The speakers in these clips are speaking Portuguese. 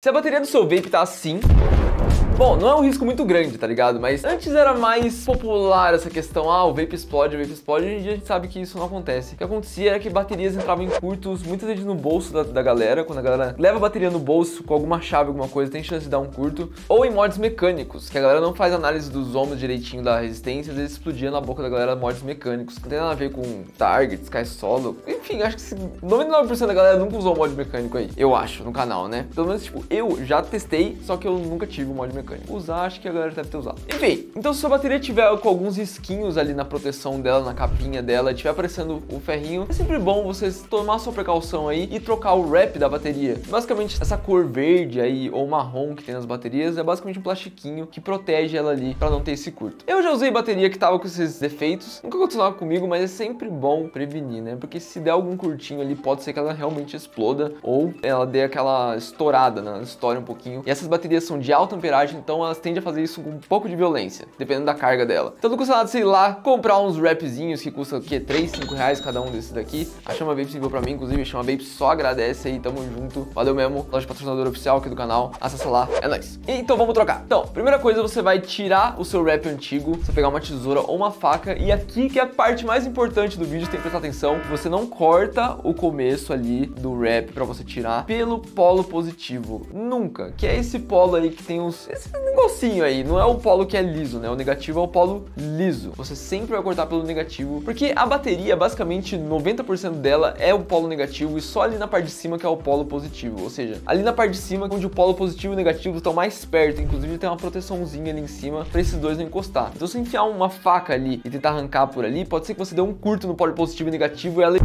Se a bateria do seu vape tá assim, Bom, não é um risco muito grande, tá ligado? Mas antes era mais popular essa questão, ah, o vape explode, o vape explode, hoje em dia a gente sabe que isso não acontece. O que acontecia era que baterias entravam em curtos, muitas vezes no bolso da, da galera, quando a galera leva a bateria no bolso com alguma chave, alguma coisa, tem chance de dar um curto. Ou em mods mecânicos, que a galera não faz análise dos ohms direitinho da resistência, às vezes explodia na boca da galera mods mecânicos. Não tem nada a ver com Target, Sky Solo, enfim, acho que 99% da galera nunca usou mod mecânico aí, eu acho, no canal, né? Pelo menos, tipo, eu já testei, só que eu nunca tive um mod mecânico Usar, acho que a galera deve ter usado. Enfim, então se sua bateria tiver com alguns risquinhos ali na proteção dela, na capinha dela, tiver aparecendo o ferrinho, é sempre bom você tomar sua precaução aí e trocar o wrap da bateria. Basicamente, essa cor verde aí, ou marrom que tem nas baterias, é basicamente um plastiquinho que protege ela ali para não ter esse curto. Eu já usei bateria que tava com esses defeitos, nunca aconteceu comigo, mas é sempre bom prevenir, né? Porque se der algum curtinho ali, pode ser que ela realmente exploda ou ela dê aquela estourada, né? Estoure um pouquinho. E essas baterias são de alta amperagem, então elas tendem a fazer isso com um pouco de violência, dependendo da carga dela. Então custa nada, sei lá, comprar uns wrapzinhos que custam o quê? 3, 5 reais cada um desses daqui. A Chama Vape enviou pra mim, inclusive, a Chama Vape só agradece aí, tamo junto. Valeu mesmo, loja patrocinadora oficial aqui do canal. Acessa lá, é nóis. Então vamos trocar. Então, primeira coisa, você vai tirar o seu wrap antigo, você pegar uma tesoura ou uma faca, e aqui que é a parte mais importante do vídeo, tem que prestar atenção, você não corta o começo ali do wrap pra você tirar pelo polo positivo. Nunca. Que é esse polo aí que tem uns... Esse negocinho aí, não é o polo que é liso, né? O negativo é o polo liso. Você sempre vai cortar pelo negativo, porque a bateria, basicamente 90% dela é o polo negativo e só ali na parte de cima que é o polo positivo. Ou seja, ali na parte de cima, onde o polo positivo e negativo estão mais perto, inclusive tem uma proteçãozinha ali em cima para esses dois não encostar. Então se enfiar uma faca ali e tentar arrancar por ali, pode ser que você dê um curto no polo positivo e negativo e ela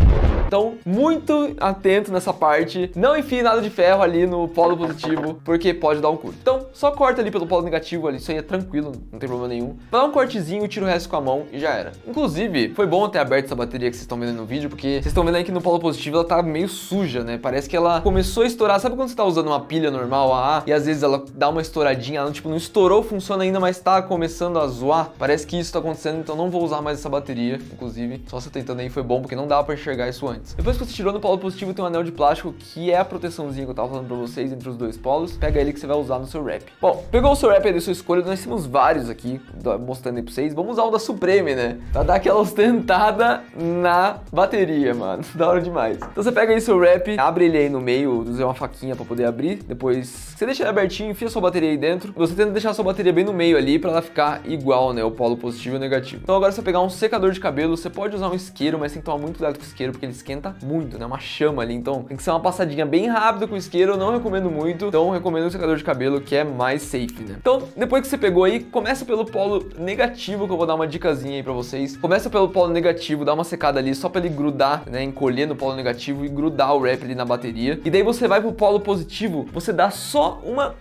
então, muito atento nessa parte. Não enfie nada de ferro ali no polo positivo, porque pode dar um curto. Então, só corta ali pelo polo negativo ali, isso aí é tranquilo, não tem problema nenhum. Dá um cortezinho, tira o resto com a mão e já era. Inclusive, foi bom ter aberto essa bateria que vocês estão vendo no vídeo, porque vocês estão vendo aí que no polo positivo ela tá meio suja, né? Parece que ela começou a estourar. Sabe quando você tá usando uma pilha normal, AA, e às vezes ela dá uma estouradinha, ela tipo, não estourou, funciona ainda, mas tá começando a zoar? Parece que isso tá acontecendo, então não vou usar mais essa bateria, inclusive. Só você tentando aí foi bom, porque não dava pra enxergar isso antes Depois que você tirou no polo positivo, tem um anel de plástico que é a proteçãozinha que eu tava falando pra vocês entre os dois polos. Pega ele que você vai usar no seu wrap. Bom, pegou o seu wrap aí da sua escolha, nós temos vários aqui, mostrando aí pra vocês. Vamos usar o da Supreme, né? Pra dar aquela ostentada na bateria, mano. Da hora demais. Então você pega aí seu wrap, abre ele aí no meio, usa uma faquinha pra poder abrir. Depois você deixa ele abertinho, enfia sua bateria aí dentro. Você tenta deixar sua bateria bem no meio ali pra ela ficar igual, né? O polo positivo e o negativo. Então agora você pegar um secador de cabelo, você pode usar um isqueiro, mas tem que tomar muito cuidado com o isqueiro, porque ele esquenta muito, né? Uma chama ali. Então tem que ser uma passadinha bem rápida com o isqueiro. Eu não recomendo muito. Então recomendo o secador de cabelo que é mais safe, né? Então depois que você pegou aí, começa pelo polo negativo, que eu vou dar uma dicasinha aí pra vocês. Começa pelo polo negativo, dá uma secada ali só pra ele grudar, né? Encolher no polo negativo e grudar o wrap ali na bateria. E daí você vai pro polo positivo, você dá só uma,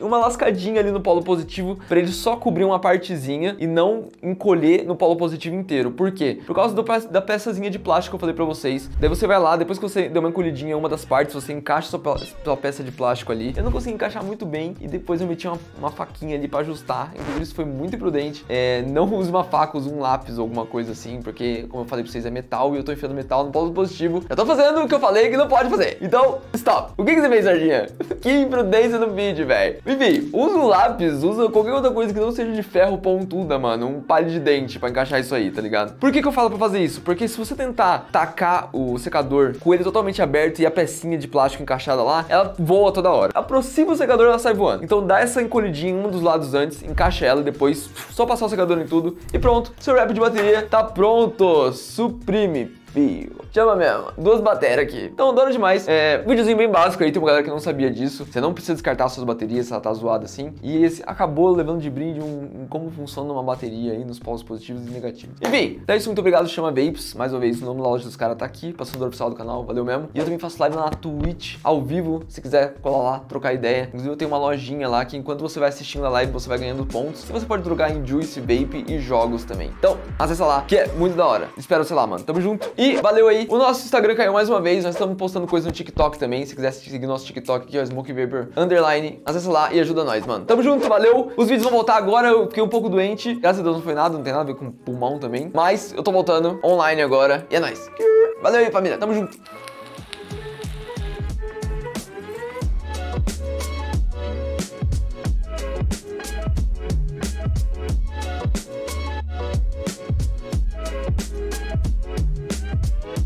uma lascadinha ali no polo positivo pra ele só cobrir uma partezinha e não encolher no polo positivo inteiro. Por quê? Por causa do, da peçazinha de plástico que eu falei pra vocês. Daí você vai lá, depois que você deu uma encolhidinha em uma das partes, você encaixa sua, sua peça de plástico ali. Eu não consegui encaixar muito bem e depois eu meti uma, uma faquinha ali pra ajustar. Inclusive isso foi muito imprudente. É, não use uma faca, use um lápis ou alguma coisa assim, porque como eu falei pra vocês, é metal e eu tô enfiando metal no polo positivo. Eu tô fazendo o que eu falei que não pode fazer. Então, stop. O que, que você fez, Sardinha? que imprudência no vídeo, velho. Enfim, usa um lápis, usa qualquer outra coisa que não seja de ferro pontuda, mano. Um palho de dente pra encaixar isso aí, tá ligado? Por que, que eu falo pra fazer isso? Porque se você tentar tacar o secador com ele totalmente aberto e a pecinha de plástico encaixada lá, ela voa toda hora. Aproxima o secador, ela sai voando. Então dá essa encolhidinha em um dos lados antes, encaixa ela e depois só passar o secador em tudo e pronto. Seu wrap de bateria tá pronto. Suprime fio. Chama mesmo. Duas baterias aqui. Então, adoro demais. É, videozinho bem básico aí, tem uma galera que não sabia disso. Você não precisa descartar suas baterias ela tá zoada assim. E esse acabou levando de brinde um, um como funciona uma bateria aí nos polos positivos e negativos. Enfim, então é isso. Muito obrigado, Chama Vapes. Mais uma vez, o nome da loja dos caras tá aqui, patrocinador oficial do canal. Valeu mesmo. E eu também faço live na Twitch, ao vivo. Se quiser colar lá, trocar ideia. Inclusive, eu tenho uma lojinha lá que enquanto você vai assistindo a live, você vai ganhando pontos. E você pode trocar em Juice, Vape e jogos também. Então, acessa lá, que é muito da hora. Espero, sei lá, mano. Tamo junto. E valeu aí. O nosso Instagram caiu mais uma vez. Nós estamos postando coisa no TikTok também. Se quiser seguir nosso TikTok aqui, é Smoke Underline. Acessa lá e ajuda nós, mano. Tamo junto, valeu. Os vídeos vão voltar agora. Eu fiquei um pouco doente. Graças a Deus não foi nada, não tem nada a ver com pulmão também. Mas eu tô voltando online agora. E é nóis. Valeu aí, família. Tamo junto.